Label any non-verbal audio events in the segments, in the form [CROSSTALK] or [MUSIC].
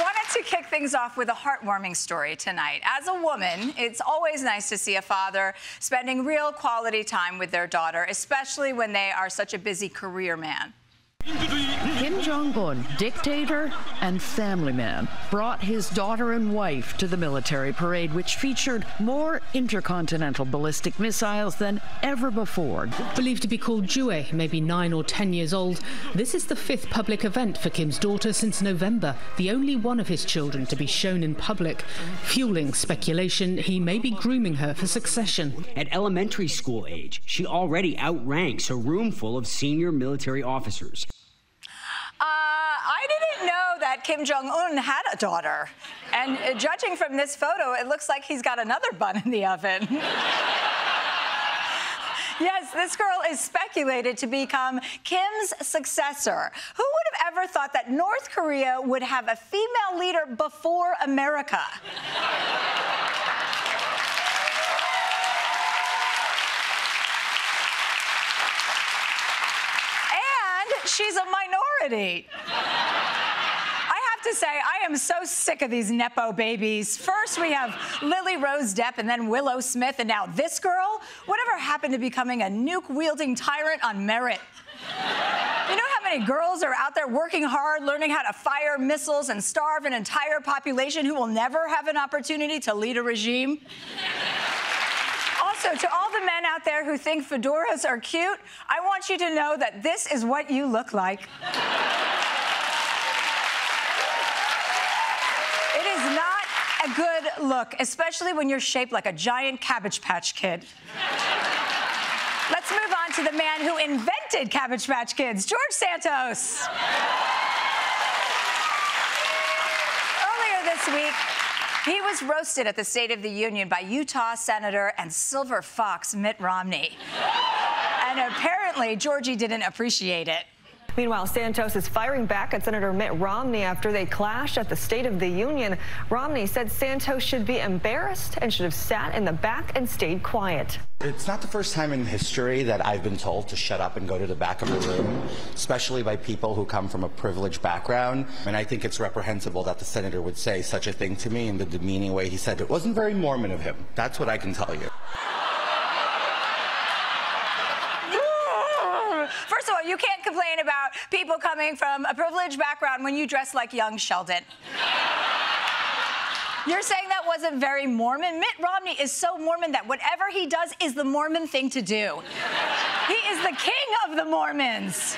wanted to kick things off with a heartwarming story tonight. As a woman, it's always nice to see a father spending real quality time with their daughter, especially when they are such a busy career man. Kim Jong un, dictator and family man, brought his daughter and wife to the military parade, which featured more intercontinental ballistic missiles than ever before. Believed to be called Jue, maybe nine or ten years old, this is the fifth public event for Kim's daughter since November, the only one of his children to be shown in public, fueling speculation he may be grooming her for succession. At elementary school age, she already outranks a room full of senior military officers. Didn't know that Kim Jong un had a daughter. And uh, judging from this photo, it looks like he's got another bun in the oven. [LAUGHS] Yes, this girl is speculated to become Kim's successor. Who would have ever thought that North Korea would have a female leader before America? and she's a minority. To say, I am so sick of these Nepo babies. First, we have Lily Rose Depp and then Willow Smith, and now this girl? Whatever happened to becoming a nuke wielding tyrant on merit? You know how many girls are out there working hard, learning how to fire missiles and starve an entire population who will never have an opportunity to lead a regime? Also, to all the men out there who think fedoras are cute, I want you to know that this is what you look like. It is not a good look, especially when you're shaped like a giant Cabbage Patch Kid. Let's move on to the man who invented Cabbage Patch Kids, George Santos. Earlier this week, he was roasted at the State of the Union by Utah Senator and Silver Fox Mitt Romney. And apparently, Georgie didn't appreciate it. Meanwhile, Santos is firing back at Senator Mitt Romney after they clashed at the State of the Union. Romney said Santos should be embarrassed and should have sat in the back and stayed quiet. It's not the first time in history that I've been told to shut up and go to the back of the room, especially by people who come from a privileged background. And I think it's reprehensible that the senator would say such a thing to me in the demeaning way he said. It wasn't very Mormon of him. That's what I can tell you. First of all, you can't complain about people coming from a privileged background when you dress like young Sheldon. You're saying that wasn't very Mormon? Mitt Romney is so Mormon that whatever he does is the Mormon thing to do. He is the king of the Mormons.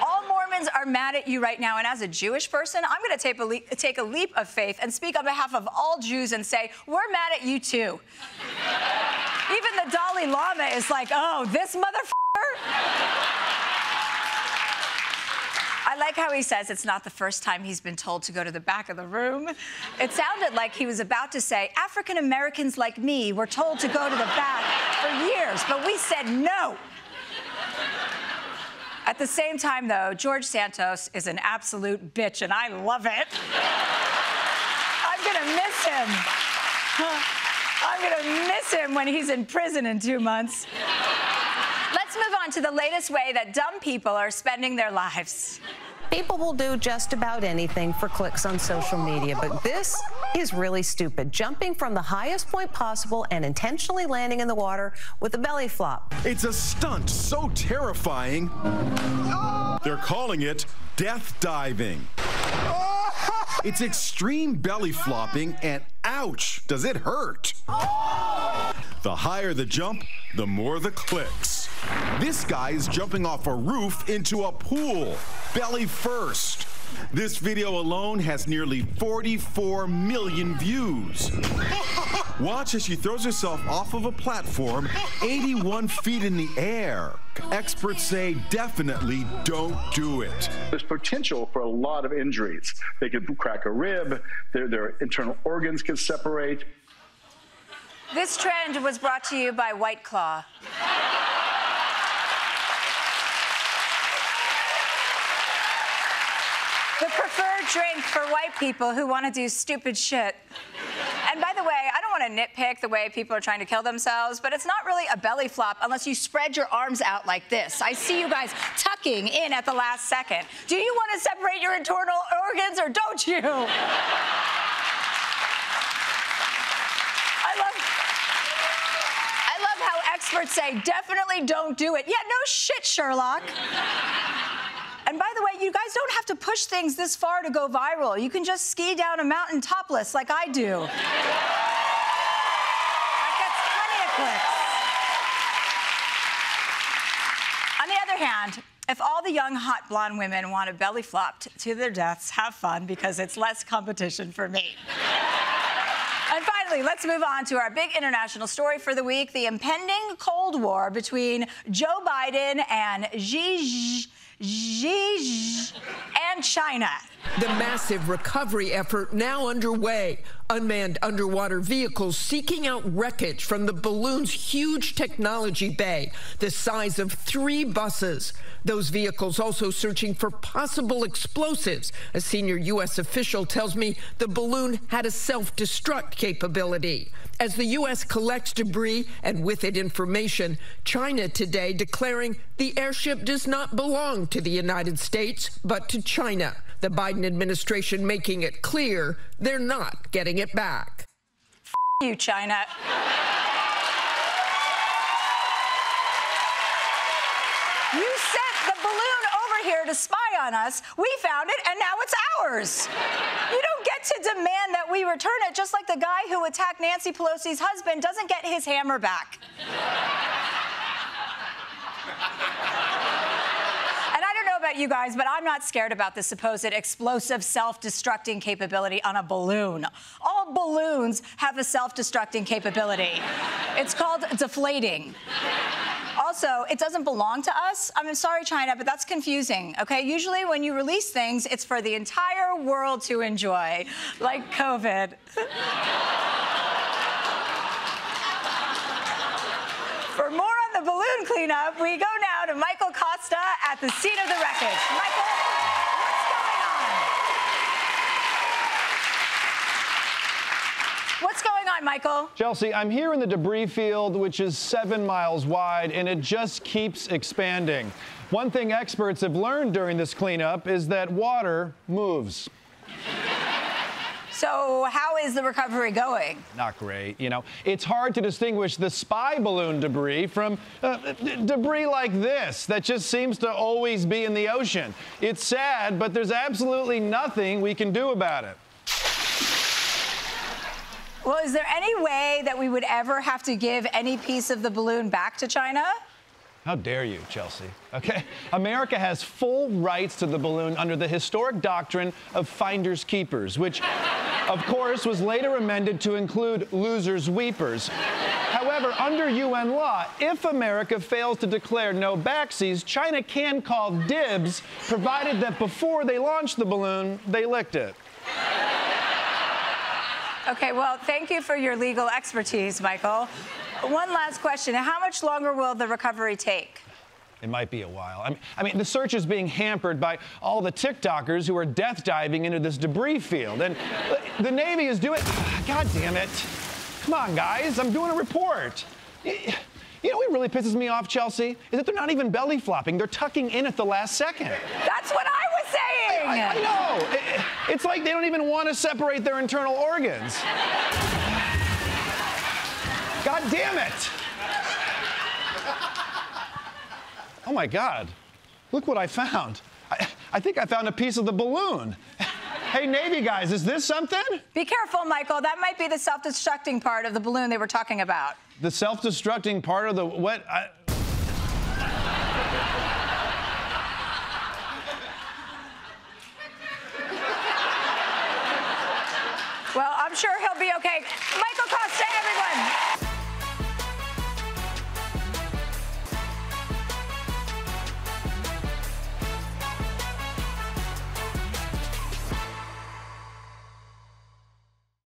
All Mormons are mad at you right now, and as a Jewish person, I'm going to take a, leap, take a leap of faith and speak on behalf of all Jews and say, we're mad at you too. Even the Dalai Lama is like, oh, this motherfucker? I like how he says it's not the first time he's been told to go to the back of the room. It sounded like he was about to say, African Americans like me were told to go to the back for years, but we said no. At the same time, though, George Santos is an absolute bitch, and I love it. I'm gonna miss him. I'm gonna miss him when he's in prison in two months. Let's move on to the latest way that dumb people are spending their lives. People will do just about anything for clicks on social media, but this is really stupid. Jumping from the highest point possible and intentionally landing in the water with a belly flop. It's a stunt so terrifying, they're calling it death diving. It's extreme belly flopping, and ouch, does it hurt. The higher the jump, the more the clicks. This guy is jumping off a roof into a pool, belly first. This video alone has nearly 44 million views. [LAUGHS] Watch as she throws herself off of a platform 81 feet in the air. Experts say definitely don't do it. There's potential for a lot of injuries. They could crack a rib, their, their internal organs could separate. This trend was brought to you by White Claw. The preferred drink for white people who want to do stupid shit. And by the way, I don't want to nitpick the way people are trying to kill themselves, but it's not really a belly flop unless you spread your arms out like this. I see you guys tucking in at the last second. Do you want to separate your internal organs or don't you? I love I love how experts say definitely don't do it. Yeah, no shit, Sherlock. And by the way, you guys don't have to push things this far to go viral. You can just ski down a mountain topless like I do. [LAUGHS] that gets plenty of clicks. On the other hand, if all the young, hot blonde women want to belly flop to their deaths, have fun because it's less competition for me. [LAUGHS] And finally, let's move on to our big international story for the week the impending Cold War between Joe Biden and Xi Xi and China. The massive recovery effort now underway. Unmanned underwater vehicles seeking out wreckage from the balloon's huge technology bay, the size of three buses. Those vehicles also searching for possible explosives. A senior U.S. official tells me the balloon had a self destruct capability. As the U.S. collects debris and with it information, China today declaring the airship does not belong to the United States, but to China. The Biden administration making it clear they're not getting it back. F you, China. You sent the balloon over here to spy on us. We found it, and now it's ours. You don't get to demand that we return it, just like the guy who attacked Nancy Pelosi's husband doesn't get his hammer back. And I don't know about you guys, but I'm not scared about the supposed explosive self destructing capability on a balloon. All balloons have a self destructing capability. It's called deflating. Also, it doesn't belong to us. I'm sorry, China, but that's confusing, okay? Usually, when you release things, it's for the entire world to enjoy, like COVID. [LAUGHS] For more on the balloon cleanup, we go now to Michael Kosta at the scene of the wreckage. Michael, what's going on? What's going on, Michael? Chelsea, I'm here in the debris field, which is seven miles wide, and it just keeps expanding. One thing experts have learned during this cleanup is that water moves. So, how is the recovery going? Not great. You know, it's hard to distinguish the spy balloon debris from uh, debris like this that just seems to always be in the ocean. It's sad, but there's absolutely nothing we can do about it. Well, is there any way that we would ever have to give any piece of the balloon back to China? How dare you, Chelsea? Okay? America has full rights to the balloon under the historic doctrine of finders keepers, which, of course, was later amended to include losers weepers. However, under UN law, if America fails to declare no backsies, China can call dibs, provided that before they launch the balloon, they licked it. Okay, well, thank you for your legal expertise, Michael. One last question. How much longer will the recovery take? It might be a while. I mean, I mean, the search is being hampered by all the TikTokers who are death diving into this debris field. And the Navy is doing. [SIGHS] God damn it. Come on, guys. I'm doing a report. You know what really pisses me off, Chelsea? Is that they're not even belly flopping. They're tucking in at the last second. That's what I was saying. I, I know. It, it's like they don't even want to separate their internal organs. God damn it. Oh my God. Look what I found. I, I think I found a piece of the balloon. Hey, Navy guys, is this something? Be careful, Michael. That might be the self destructing part of the balloon they were talking about. The self destructing part of the what? I... Well, I'm sure he'll be okay. Michael Kosta, everyone.